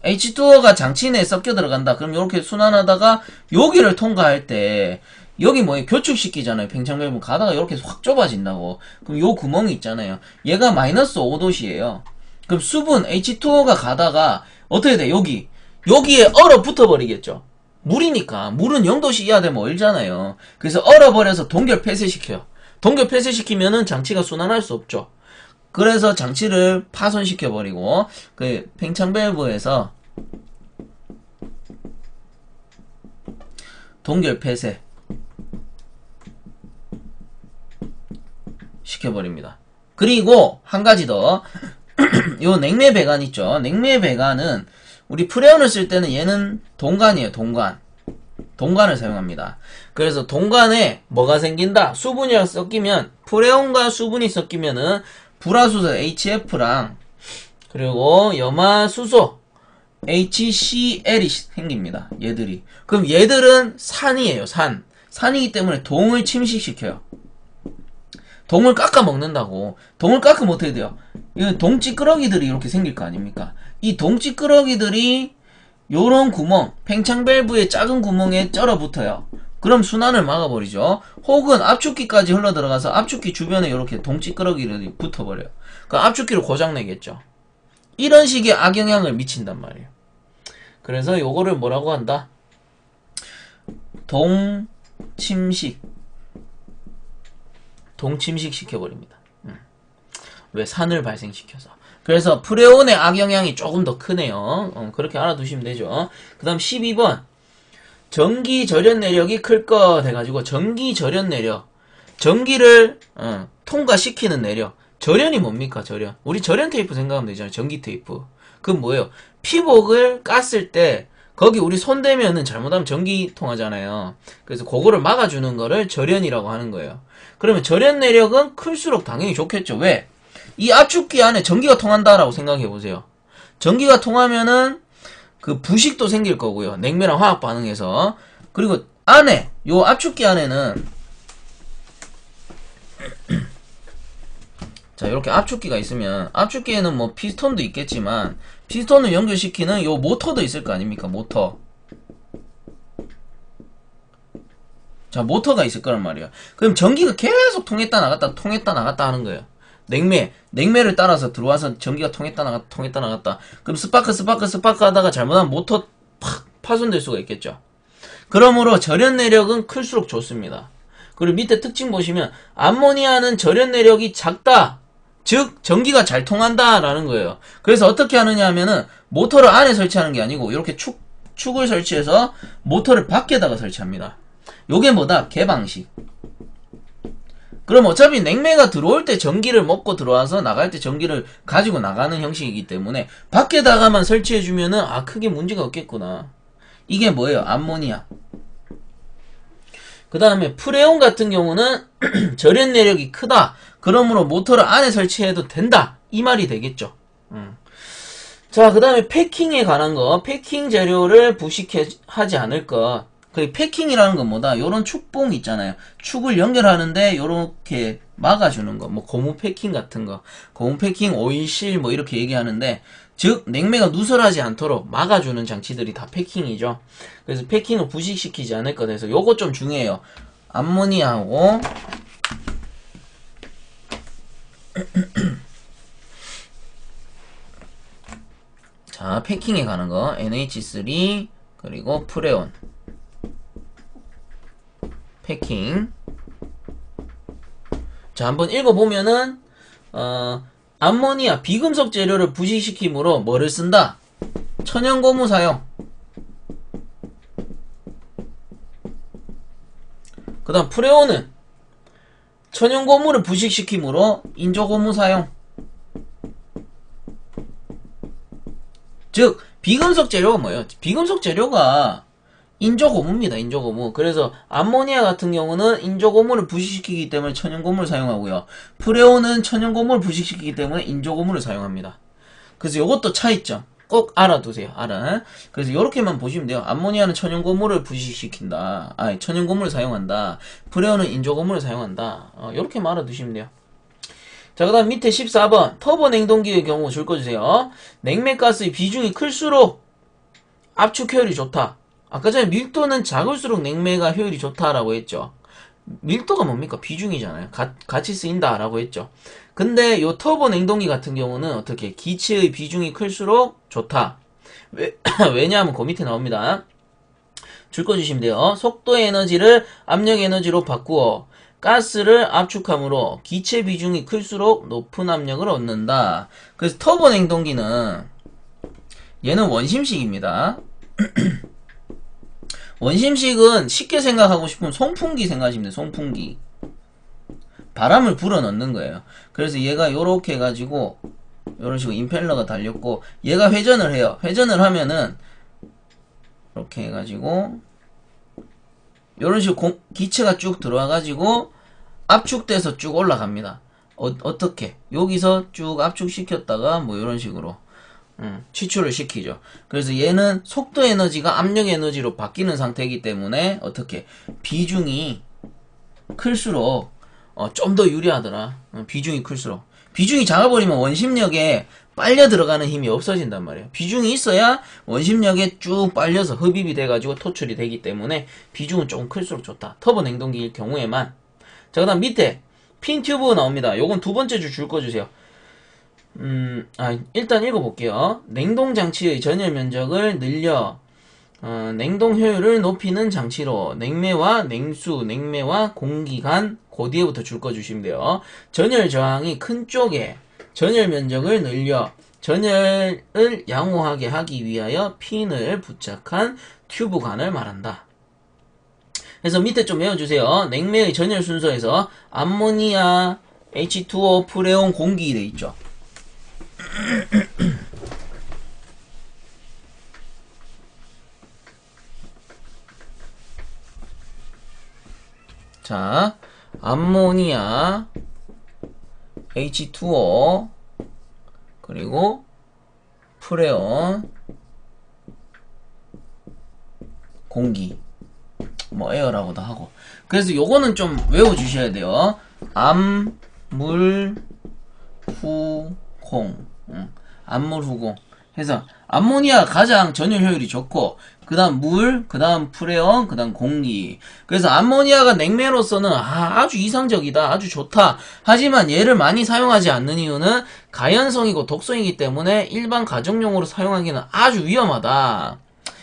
H2O가 장치 내에 섞여 들어간다. 그럼 이렇게 순환하다가 여기를 통과할 때 여기 뭐예요? 교축시키잖아요. 팽창 밸브 가다가 이렇게 확 좁아진다고. 그럼 요 구멍이 있잖아요. 얘가 마이너스 5도씨예요. 그럼 수분 H2O가 가다가 어떻게 돼? 여기 여기에 얼어붙어 버리겠죠. 물이니까 물은 0도씨 이하 되면 얼잖아요. 그래서 얼어버려서 동결 폐쇄시켜요. 동결 폐쇄시키면은 장치가 순환할 수 없죠. 그래서 장치를 파손시켜 버리고 그 팽창 밸브에서 동결 폐쇄 시켜버립니다. 그리고 한 가지 더, 요 냉매 배관 있죠. 냉매 배관은 우리 프레온을 쓸 때는 얘는 동관이에요. 동관. 동관을 사용합니다. 그래서 동관에 뭐가 생긴다? 수분이랑 섞이면 프레온과 수분이 섞이면은 불화수소 HF랑 그리고 염화수소 HCl이 생깁니다. 얘들이. 그럼 얘들은 산이에요. 산. 산이기 때문에 동을 침식시켜요. 동을 깎아 먹는다고. 동을 깎으면 어떻게 돼요? 이 동찌끄러기들이 이렇게 생길 거 아닙니까? 이 동찌끄러기들이 요런 구멍, 팽창 밸브의 작은 구멍에 쩔어 붙어요. 그럼 순환을 막아버리죠. 혹은 압축기까지 흘러 들어가서 압축기 주변에 이렇게 동찌끄러기를 붙어버려요. 그 압축기를 고장내겠죠. 이런 식의 악영향을 미친단 말이에요. 그래서 요거를 뭐라고 한다? 동침식 동침식 시켜버립니다. 음. 왜 산을 발생시켜서. 그래서 프레온의 악영향이 조금 더 크네요. 어, 그렇게 알아두시면 되죠. 그 다음 12번. 전기 절연 내력이 클 것 해가지고 전기 절연 내력. 전기를 어, 통과시키는 내력. 절연이 뭡니까 절연? 우리 절연 테이프 생각하면 되잖아요. 전기 테이프. 그건 뭐예요? 피복을 깠을 때 거기 우리 손 대면은 잘못하면 전기 통하잖아요. 그래서 그거를 막아주는 거를 절연이라고 하는 거예요. 그러면 절연 내력은 클수록 당연히 좋겠죠. 왜? 이 압축기 안에 전기가 통한다라고 생각해 보세요. 전기가 통하면은 그 부식도 생길 거고요. 냉매랑 화학 반응에서. 그리고 안에 요 압축기 안에는 자 이렇게 압축기가 있으면 압축기에는 뭐 피스톤도 있겠지만 피스톤을 연결시키는 요 모터도 있을 거 아닙니까 모터 자 모터가 있을 거란 말이야 그럼 전기가 계속 통했다 나갔다 통했다 나갔다 하는 거예요 냉매 냉매를 따라서 들어와서 전기가 통했다 나갔다 통했다 나갔다 그럼 스파크 스파크 스파크 하다가 잘못하면 모터 팍 파손될 수가 있겠죠 그러므로 절연 내력은 클수록 좋습니다 그리고 밑에 특징 보시면 암모니아는 절연 내력이 작다 즉 전기가 잘 통한다라는 거예요. 그래서 어떻게 하느냐 하면은 모터를 안에 설치하는 게 아니고 이렇게 축 축을 설치해서 모터를 밖에다가 설치합니다. 요게 뭐다? 개방식. 그럼 어차피 냉매가 들어올 때 전기를 먹고 들어와서 나갈 때 전기를 가지고 나가는 형식이기 때문에 밖에다가만 설치해주면은 아 크게 문제가 없겠구나. 이게 뭐예요? 암모니아. 그 다음에 프레온 같은 경우는 절연 내력이 크다. 그러므로 모터를 안에 설치해도 된다. 이 말이 되겠죠. 음. 자, 그 다음에 패킹에 관한 거. 패킹 재료를 부식하지 않을 것. 그 패킹이라는 건 뭐다? 요런 축봉 있잖아요. 축을 연결하는데 요렇게 막아주는 거. 뭐 고무 패킹 같은 거. 고무 패킹, 오일실 뭐 이렇게 얘기하는데 즉 냉매가 누설하지 않도록 막아주는 장치들이 다 패킹이죠. 그래서 패킹을 부식시키지 않을 것 해서 요거 좀 중요해요. 암모니아하고 자, 패킹에 가는 거 NH3 그리고 프레온 패킹 자, 한번 읽어보면은 어, 암모니아 비금속 재료를 부식시키므로 뭐를 쓴다? 천연고무 사용 그 다음 프레온은 천연고무를 부식시키므로 인조고무 사용 즉 비금속 재료가 뭐예요? 비금속 재료가 인조고무입니다. 인조고무. 그래서 암모니아 같은 경우는 인조고무를 부식시키기 때문에 천연고무를 사용하고요. 프레온은 천연고무를 부식시키기 때문에 인조고무를 사용합니다. 그래서 이것도 차이점 꼭 알아두세요. 알아. 그래서 이렇게만 보시면 돼요. 암모니아는 천연고무를 부식시킨다. 아, 천연고무를 사용한다. 프레온은 인조고무를 사용한다. 어, 이렇게만 알아두시면 돼요. 자, 그 다음 밑에 14번. 터보 냉동기의 경우 줄 거주세요. 냉매가스의 비중이 클수록 압축 효율이 좋다. 아까 전에 밀도는 작을수록 냉매가 효율이 좋다라고 했죠. 밀도가 뭡니까? 비중이잖아요. 가, 같이 쓰인다라고 했죠. 근데 요 터보 냉동기 같은 경우는 어떻게 기체의 비중이 클수록 좋다. 왜, 왜냐하면 그 밑에 나옵니다. 줄거 주시면 돼요. 속도의 에너지를 압력 에너지로 바꾸어 가스를 압축함으로 기체 비중이 클수록 높은 압력을 얻는다. 그래서 터보 냉동기는 얘는 원심식입니다. 원심식은 쉽게 생각하고 싶으면 송풍기 생각하시면 돼요. 송풍기. 바람을 불어 넣는 거예요. 그래서 얘가 요렇게 해가지고 이런 식으로 임펠러가 달렸고 얘가 회전을 해요. 회전을 하면은 이렇게 해가지고 이런 식으로 공, 기체가 쭉 들어와가지고 압축돼서 쭉 올라갑니다. 어, 떻게 여기서 쭉 압축시켰다가 뭐 이런 식으로 음, 취출을 시키죠. 그래서 얘는 속도 에너지가 압력 에너지로 바뀌는 상태이기 때문에 어떻게 비중이 클수록 어, 좀 더 유리하더라. 어, 비중이 클수록 비중이 작아버리면 원심력에 빨려 들어가는 힘이 없어진단 말이에요. 비중이 있어야 원심력에 쭉 빨려서 흡입이 돼가지고 토출이 되기 때문에 비중은 조금 클수록 좋다. 터보 냉동기일 경우에만. 자, 그 다음 밑에 핀 튜브 나옵니다. 요건 두 번째 줄줄 거주세요. 음, 아, 일단 읽어볼게요. 냉동장치의 전열 면적을 늘려 어, 냉동 효율을 높이는 장치로 냉매와 냉수, 냉매와 공기 간 고디에부터 줄거 주시면 돼요. 전열 저항이 큰 쪽에 전열 면적을 늘려 전열을 양호하게 하기 위하여 핀을 부착한 튜브관을 말한다. 그래서 밑에 좀 외워주세요. 냉매의 전열 순서에서 암모니아, H2O, 프레온, 공기 돼 있죠. 자, 암모니아, H2O, 그리고 프레온, 공기, 뭐 에어라고도 하고. 그래서 요거는 좀 외워주셔야 돼요. 암, 물, 후, 공. 응. 암물, 후공. 해서 암모니아 가장 전열 효율이 좋고 그 다음 물, 그 다음 프레온, 그 다음 공기. 그래서 암모니아가 냉매로서는 아, 주 이상적이다, 아주 좋다. 하지만 얘를 많이 사용하지 않는 이유는 가연성이고 독성이기 때문에 일반 가정용으로 사용하기는 아주 위험하다.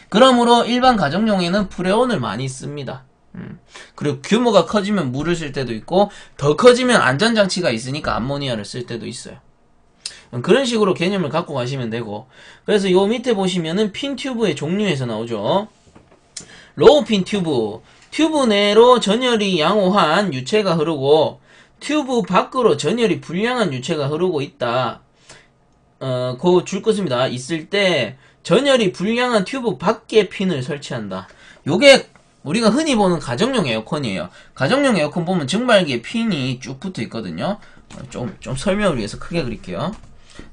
그러므로 일반 가정용에는 프레온을 많이 씁니다. 음. 그리고 규모가 커지면 물을 쓸 때도 있고 더 커지면 안전장치가 있으니까 암모니아를 쓸 때도 있어요. 그런 식으로 개념을 갖고 가시면 되고. 그래서 요 밑에 보시면은 fin tube의 종류에서 나오죠. Low fin tube. 튜브 내로 전열이 양호한 유체가 흐르고 튜브 밖으로 전열이 불량한 유체가 흐르고 있다. 어, 그 줄 그십니다. 있을 때 전열이 불량한 튜브 밖에 핀을 설치한다. 요게 우리가 흔히 보는 가정용 에어컨이에요. 가정용 에어컨 보면 증발기에 핀이 쭉 붙어 있거든요. 좀, 좀 설명을 위해서 크게 그릴게요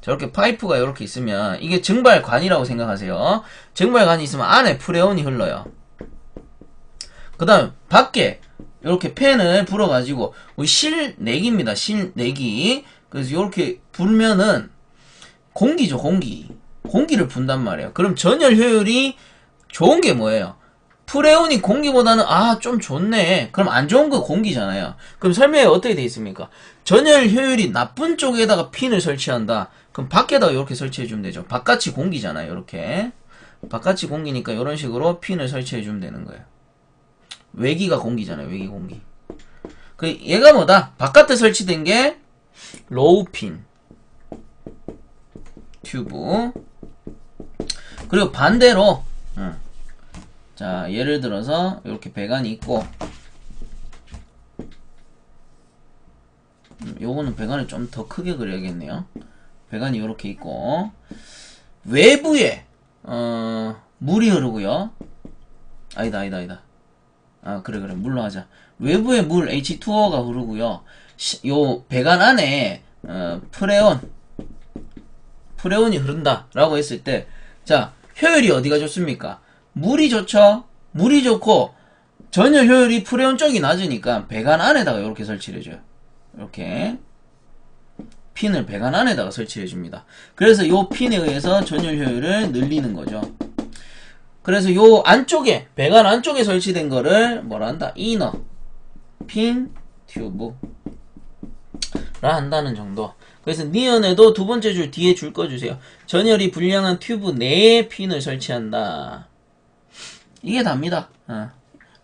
저렇게 파이프가 이렇게 있으면 이게 증발관이라고 생각하세요. 증발관이 있으면 안에 프레온이 흘러요. 그 다음 밖에 이렇게 팬을 불어가지고 실내기입니다. 실내기. 그래서 이렇게 불면은 공기죠 공기. 공기를 분단 말이에요. 그럼 전열 효율이 좋은 게 뭐예요? 프레온이 공기보다는 아 좀 좋네 그럼 안 좋은 거 공기잖아요 그럼 설명에 어떻게 돼 있습니까 전열 효율이 나쁜 쪽에다가 핀을 설치한다 그럼 밖에다가 이렇게 설치해 주면 되죠. 바깥이 공기잖아요 이렇게. 바깥이 공기니까 이런 식으로 핀을 설치해 주면 되는 거예요. 외기가 공기잖아요 외기 공기. 그 얘가 뭐다? 바깥에 설치된 게 Low fin. Tube. 그리고 반대로 음. 자 예를 들어서 이렇게 배관이 있고 음, 요거는 배관을 좀 더 크게 그려야겠네요 배관이 이렇게 있고 외부에 어, 물이 흐르고요. 아니다 아니다 아니다. 아 그래 그래. 물로 하자. 외부에 물 H2O가 흐르고요. 시, 요 배관 안에 어, 프레온 프레온이 흐른다 라고 했을 때 자 효율이 어디가 좋습니까? 물이 좋죠. 물이 좋고 전열 효율이 프레온 쪽이 낮으니까 배관 안에다가 이렇게 설치를 해줘요. 이렇게 핀을 배관 안에다가 설치해 줍니다. 그래서 이 핀에 의해서 전열 효율을 늘리는 거죠. 그래서 이 안쪽에 배관 안쪽에 설치된 거를 뭐라 한다? Inner fin tube 라 한다는 정도. 그래서 니은에도 두 번째 줄 뒤에 줄 그어 주세요. 전열이 불량한 튜브 내에 fin을 설치한다. 이게 답니다. 어.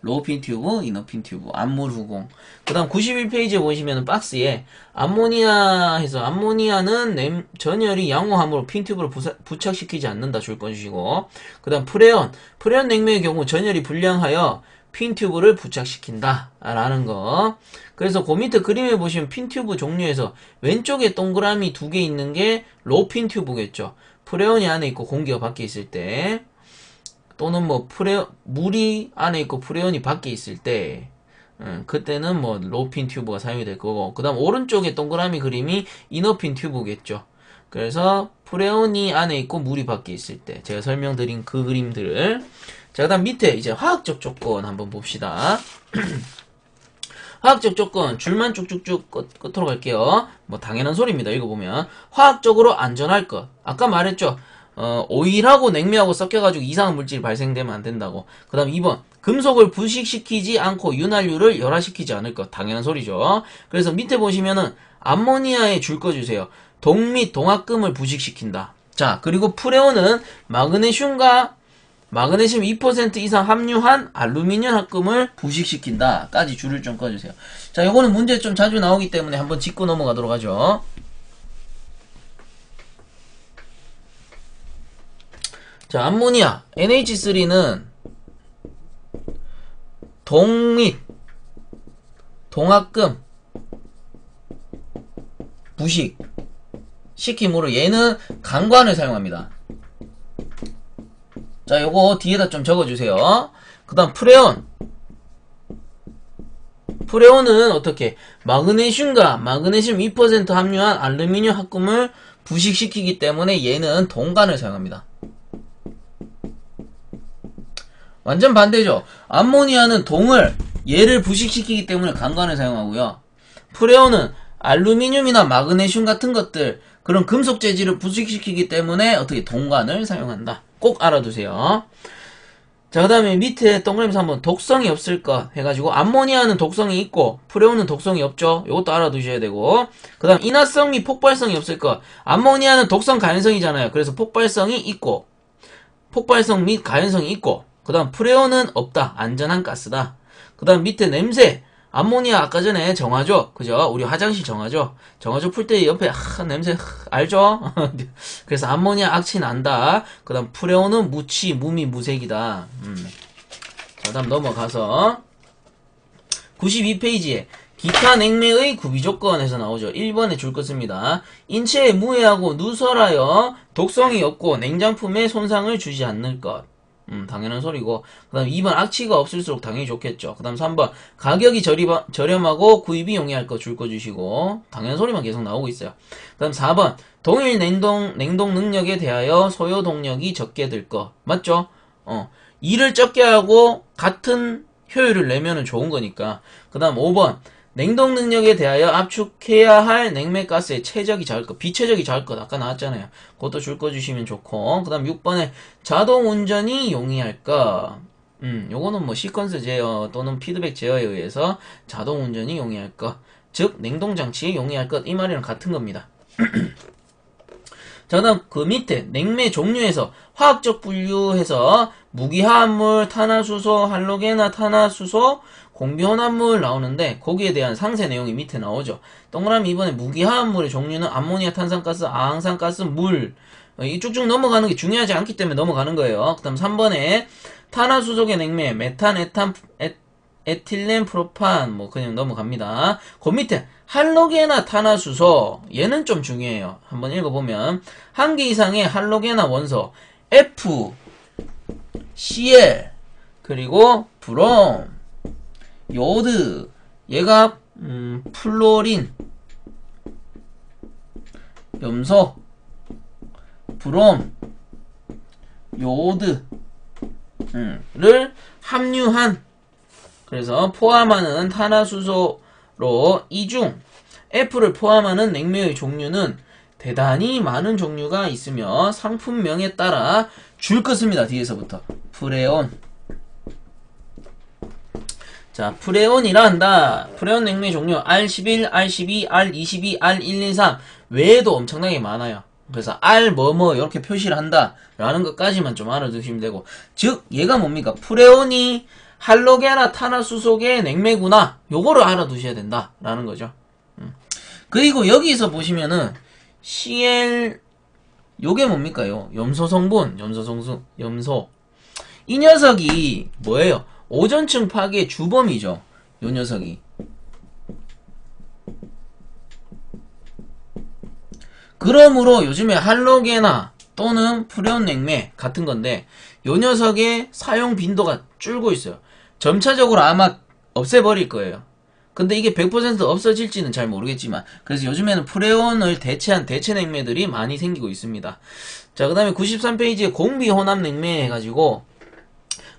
Low fin tube, inner fin tube, 암물 프공. 그 다음 91페이지에 보시면 박스에 암모니아 해서 암모니아는 냄, 전열이 양호함으로 fin tube를 부착시키지 않는다 줄 그시고 그 다음 프레온, 프레온 냉매의 경우 전열이 불량하여 fin tube를 부착시킨다. 라는 거. 그래서 그 밑에 그림에 보시면 fin tube 종류에서 왼쪽에 동그라미 두 개 있는 게 low fin tube겠죠. 프레온이 안에 있고 공기가 밖에 있을 때 또는 뭐 프레 물이 안에 있고 프레온이 밖에 있을 때 음, 그때는 뭐 low fin tube가 사용이 될 거고 그 다음 오른쪽에 동그라미 그림이 inner fin tube겠죠 그래서 프레온이 안에 있고 물이 밖에 있을 때 제가 설명드린 그 그림들을 자, 그 다음 밑에 이제 화학적 조건 한번 봅시다. 화학적 조건 줄만 쭉쭉쭉 끝, 끝으로 갈게요. 뭐 당연한 소리입니다. 읽어보면 화학적으로 안전할 것. 아까 말했죠. 어, 오일하고 냉매하고 섞여가지고 이상한 물질이 발생되면 안 된다고. 그 다음 2번. 금속을 부식시키지 않고 윤활유를 열화시키지 않을 것. 당연한 소리죠. 그래서 밑에 보시면은 암모니아에 줄거 주세요. 동 및 동화금을 부식시킨다. 자, 그리고 프레온은 마그네슘과 마그네슘 2% 이상 함유한 알루미늄 합금을 부식시킨다 까지 줄을 좀 꺼주세요. 자, 요거는 문제 좀 자주 나오기 때문에 한번 짚고 넘어가도록 하죠. 자, 암모니아 NH3는 동및 동합금 부식 시킴으로 얘는 강관을 사용합니다. 자, 요거 뒤에다 좀 적어주세요. 그 다음 프레온. 프레온은 어떻게? 마그네슘과 마그네슘 2% 함유한 알루미늄 합금을 부식시키기 때문에 얘는 동관을 사용합니다. 완전 반대죠. 암모니아는 동을 얘를 부식시키기 때문에 강관을 사용하고요. 프레온은 알루미늄이나 마그네슘 같은 것들 그런 금속 재질을 부식시키기 때문에 어떻게 동관을 사용한다. 꼭 알아두세요. 자, 그 다음에 밑에 동그라미에서 한번 독성이 없을 것 해가지고, 암모니아는 독성이 있고, 프레온은 독성이 없죠? 이것도 알아두셔야 되고, 그 다음 인화성 및 폭발성이 없을 것. 암모니아는 독성 가연성이잖아요. 그래서 폭발성이 있고, 폭발성 및 가연성이 있고, 그 다음 프레온은 없다. 안전한 가스다. 그 다음 밑에 냄새. 암모니아 아까 전에 정화조 그죠? 우리 화장실 정화조 정화조 풀 때 옆에 하, 냄새 하, 알죠? 그래서 암모니아 악취 난다. 그 다음 프레온은 무치 무미 무색이다. 음. 자, 다음 넘어가서 92페이지에 기타 냉매의 구비 조건에서 나오죠. 1번에 줄 것입니다. 인체에 무해하고 누설하여 독성이 없고 냉장품에 손상을 주지 않는 것. 음, 당연한 소리고. 그 다음 2번 악취가 없을수록 당연히 좋겠죠. 그 다음 3번 가격이 저리바, 저렴하고 구입이 용이할 거 줄 거 주시고. 당연한 소리만 계속 나오고 있어요. 그 다음 4번 동일 냉동, 냉동 능력에 대하여 소요 동력이 적게 들 거. 맞죠? 어. 일을 적게 하고 같은 효율을 내면은 좋은 거니까. 그 다음 5번 냉동 능력에 대하여 압축해야 할 냉매가스의 최적이 작을 것, 비최적이 작을 것, 아까 나왔잖아요. 그것도 줄거 주시면 좋고, 그 다음 6번에 자동 운전이 용이할 것. 음, 요거는 뭐 시퀀스 제어 또는 피드백 제어에 의해서 자동 운전이 용이할 것. 즉, 냉동 장치에 용이할 것. 이 말이랑 같은 겁니다. 자, 다음 그 밑에 냉매 종류에서 화학적 분류해서 무기화합물, 탄화수소, 할로게나 탄화수소, 공비혼합물 나오는데 거기에 대한 상세 내용이 밑에 나오죠. 동그라미 이번에 무기화합 물의 종류는 암모니아, 탄산가스, 아항산가스, 물. 이 쭉쭉 넘어가는 게 중요하지 않기 때문에 넘어가는 거예요. 그 다음 3번에 탄화수소의 냉매, 메탄, 에탄, 에, 에틸렌, 프로판 뭐 그냥 넘어갑니다. 그 밑에 할로게나 탄화수소 얘는 좀 중요해요. 한번 읽어보면 한 개 이상의 할로게나 원소 F, Cl 그리고 브롬 요드 얘가 음, 플로린 염소 브롬 요드 음, 를 함유한 그래서 포함하는 탄화수소로 이 중 F를 포함하는 냉매의 종류는 대단히 많은 종류가 있으며 상품명에 따라 줄 것입니다. 뒤에서부터 프레온 자, 프레온이라 한다. 프레온 냉매 종류 R11, R12, R22, R123 외에도 엄청나게 많아요. 그래서 R 뭐뭐 이렇게 표시를 한다라는 것까지만 좀 알아두시면 되고 즉 얘가 뭡니까? 프레온이 할로게나 탄화수소의 냉매구나. 요거를 알아두셔야 된다라는 거죠. 음. 그리고 여기서 보시면은 CL 요게 뭡니까? 요 염소 성분, 염소 성분, 염소 이 녀석이 뭐예요? 오전층 파괴 주범이죠. 요 녀석이. 그러므로 요즘에 할로게나 또는 프레온 냉매 같은 건데 요 녀석의 사용 빈도가 줄고 있어요. 점차적으로 아마 없애버릴 거예요. 근데 이게 100% 없어질지는 잘 모르겠지만 그래서 요즘에는 프레온을 대체한 대체 냉매들이 많이 생기고 있습니다. 자, 그 다음에 93페이지에 공비 혼합 냉매 해가지고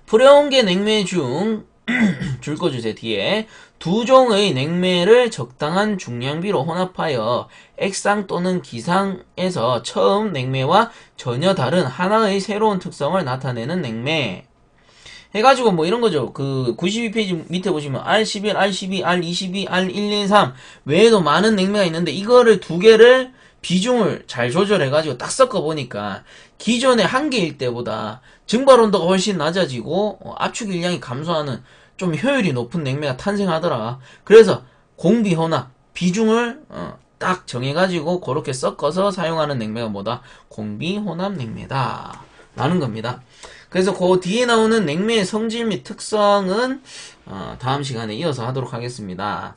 프레온계 냉매 중 줄거 주세요 뒤에 두 종의 냉매를 적당한 중량비로 혼합하여 액상 또는 기상에서 처음 냉매와 전혀 다른 하나의 새로운 특성을 나타내는 냉매 해가지고 뭐 이런 거죠. 그 92페이지 밑에 보시면 R11, R12, R22, R113 외에도 많은 냉매가 있는데 이거를 두 개를 비중을 잘 조절해가지고 딱 섞어보니까 기존의 한 개일 때보다 증발 온도가 훨씬 낮아지고 어, 압축 일량이 감소하는 좀 효율이 높은 냉매가 탄생하더라. 그래서 공비 혼합 비중을 어, 딱 정해가지고 그렇게 섞어서 사용하는 냉매가 뭐다? 공비 혼합 냉매다. 라는 겁니다. 그래서 그 뒤에 나오는 냉매의 성질 및 특성은 어, 다음 시간에 이어서 하도록 하겠습니다.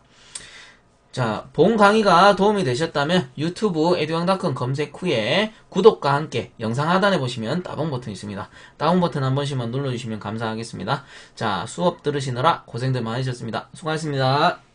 자, 본 강의가 도움이 되셨다면 유튜브 에듀왕닷컴 검색 후에 구독과 함께 영상 하단에 보시면 따봉 버튼 있습니다. 따봉 버튼 한 번씩만 눌러주시면 감사하겠습니다. 자, 수업 들으시느라 고생들 많으셨습니다. 수고하셨습니다.